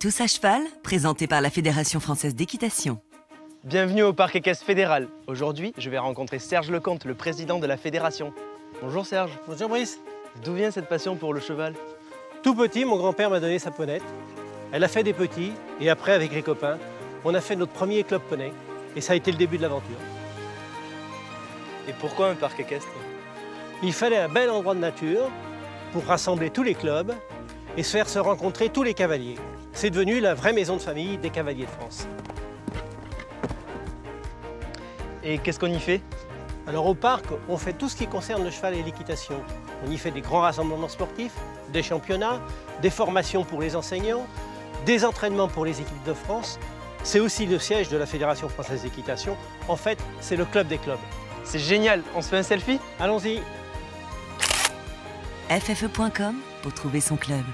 Tous à cheval, présenté par la Fédération française d'équitation. Bienvenue au Parc équestre fédéral. Aujourd'hui, je vais rencontrer Serge Lecomte, le président de la fédération. Bonjour Serge. Bonjour Brice. D'où vient cette passion pour le cheval? Tout petit, mon grand-père m'a donné sa ponette. Elle a fait des petits, et après, avec les copains, on a fait notre premier club poney. Et ça a été le début de l'aventure. Et pourquoi un parc équestre? Il fallait un bel endroit de nature pour rassembler tous les clubs et se faire se rencontrer tous les cavaliers. C'est devenu la vraie maison de famille des cavaliers de France. Et qu'est-ce qu'on y fait? Alors au parc, on fait tout ce qui concerne le cheval et l'équitation. On y fait des grands rassemblements sportifs, des championnats, des formations pour les enseignants, des entraînements pour les équipes de France. C'est aussi le siège de la Fédération française d'équitation. En fait, c'est le club des clubs. C'est génial, on se fait un selfie? Allons-y FFE.com pour trouver son club.